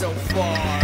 so far.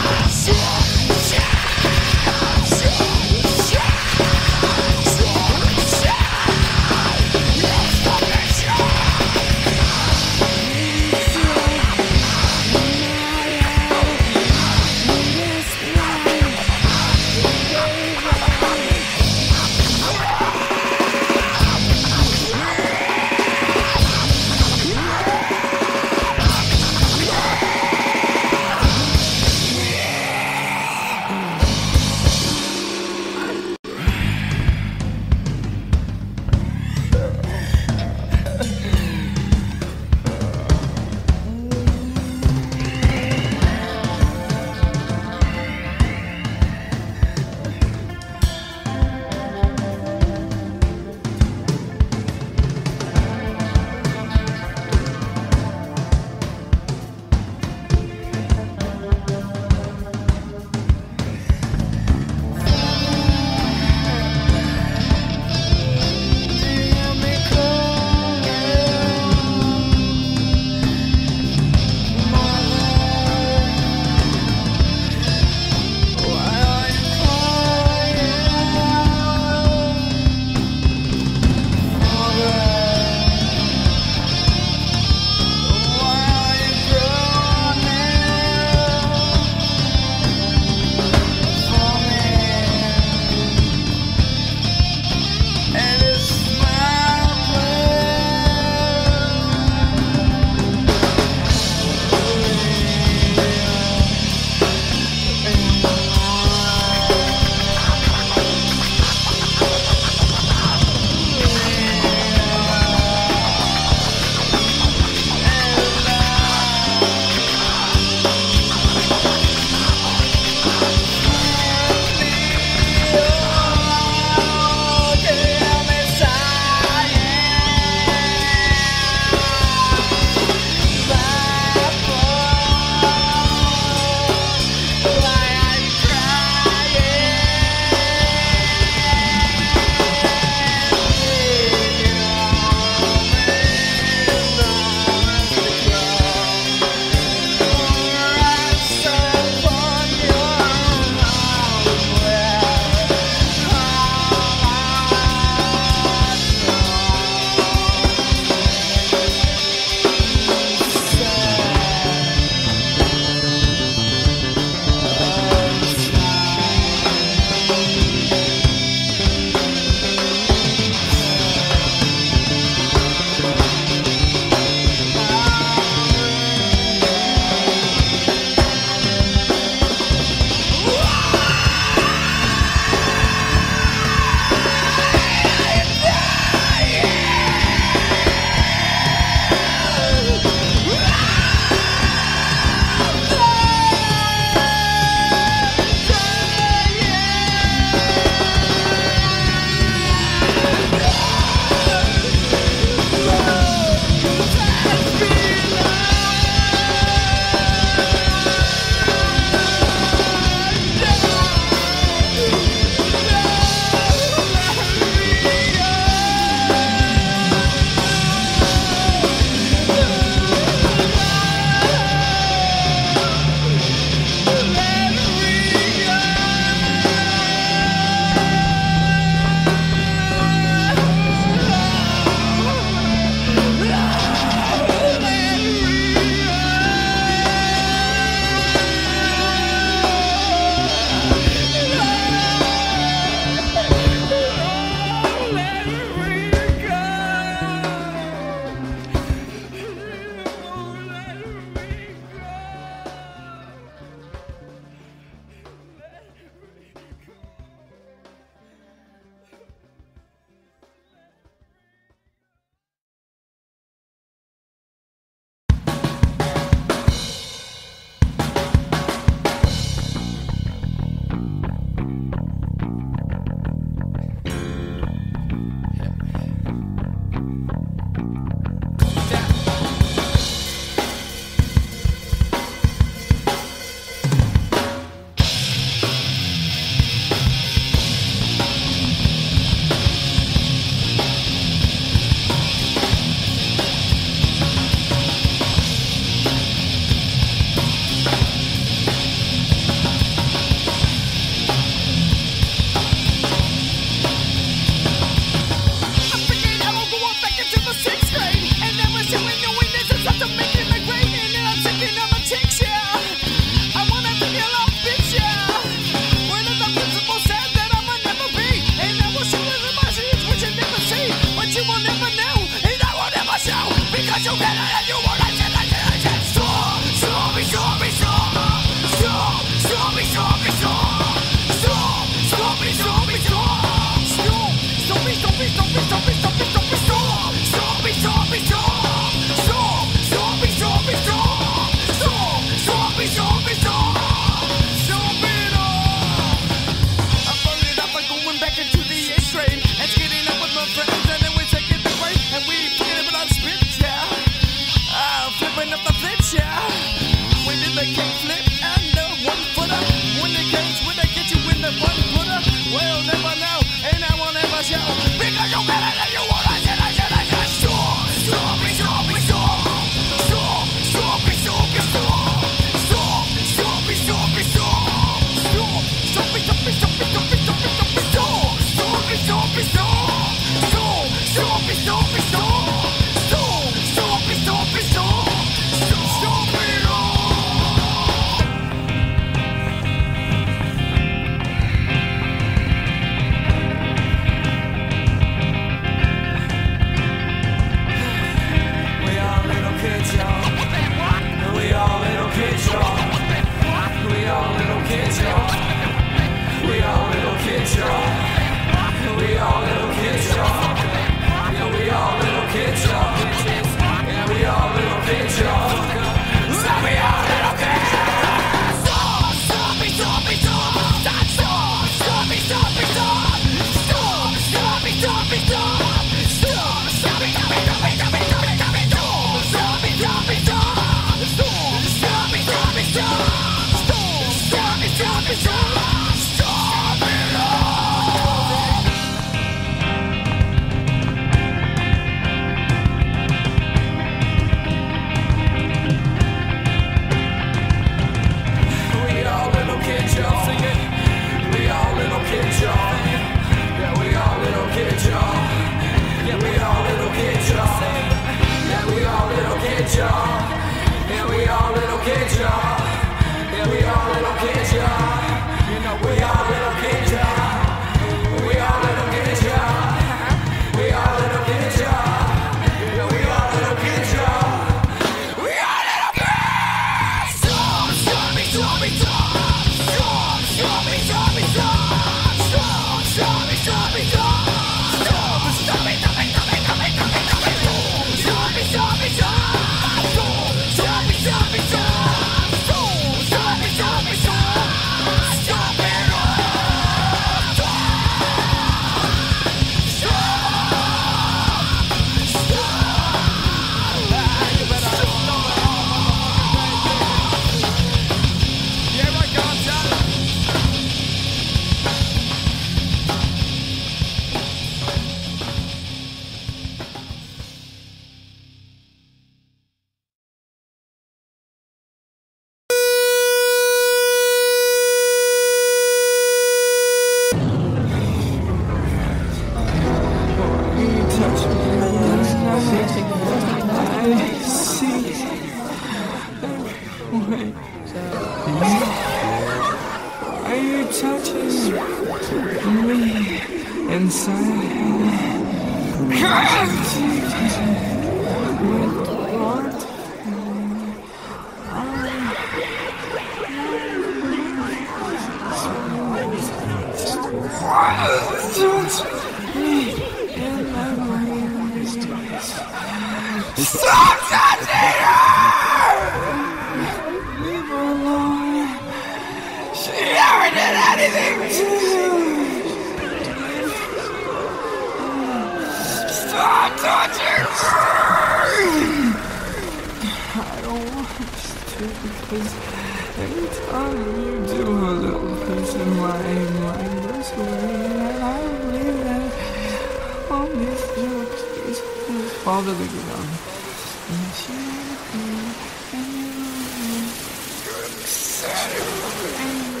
うん。